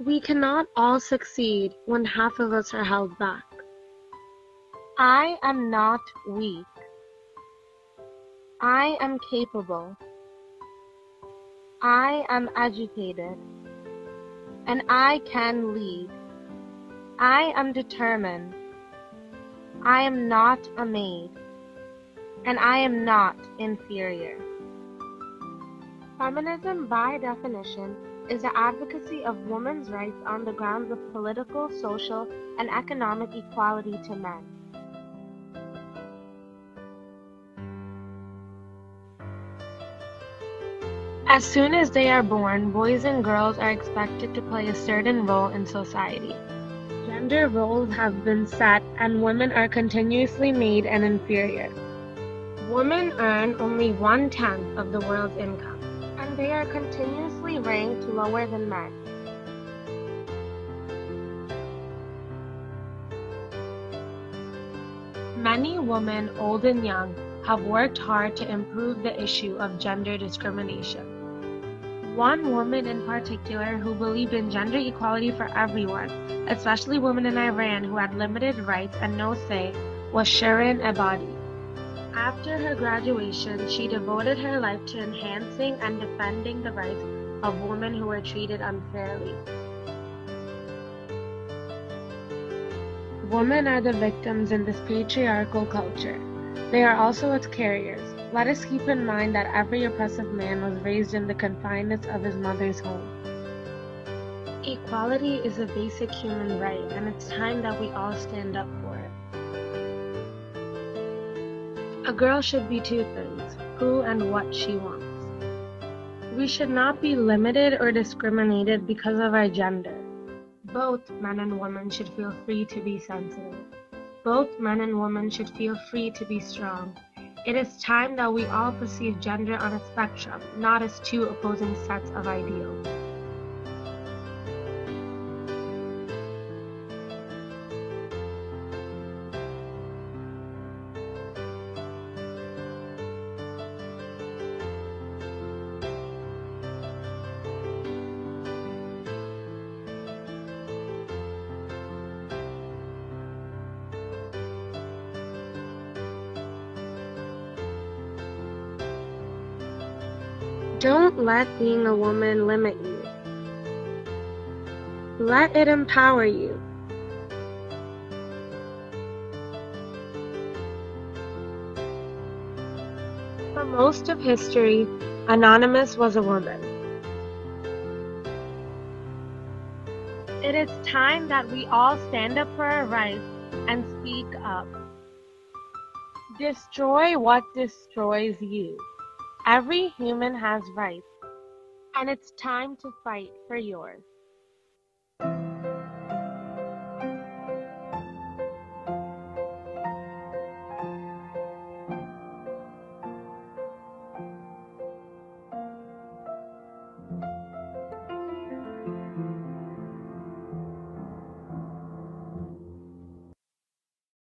We cannot all succeed when half of us are held back. I am not weak. I am capable. I am educated. And I can lead. I am determined. I am not a maid. And I am not inferior. Feminism, by definition, is the advocacy of women's rights on the grounds of political, social, and economic equality to men. As soon as they are born, boys and girls are expected to play a certain role in society. Gender roles have been set and women are continuously made an inferior. Women earn only one tenth of the world's income, and they are continuously ranked lower than men. Many women, old and young, have worked hard to improve the issue of gender discrimination. One woman in particular who believed in gender equality for everyone, especially women in Iran who had limited rights and no say, was Shirin Ebadi. After her graduation, she devoted her life to enhancing and defending the rights of women who were treated unfairly. Women are the victims in this patriarchal culture. They are also its carriers. Let us keep in mind that every oppressive man was raised in the confinements of his mother's home. Equality is a basic human right, and it's time that we all stand up for A girl should be two things who and what she wants. We should not be limited or discriminated because of our gender. Both men and women should feel free to be sensitive. Both men and women should feel free to be strong. It is time that we all perceive gender on a spectrum, not as two opposing sets of ideals. Don't let being a woman limit you. Let it empower you. For most of history, Anonymous was a woman. It is time that we all stand up for our rights and speak up. Destroy what destroys you. Every human has rights, and it's time to fight for yours.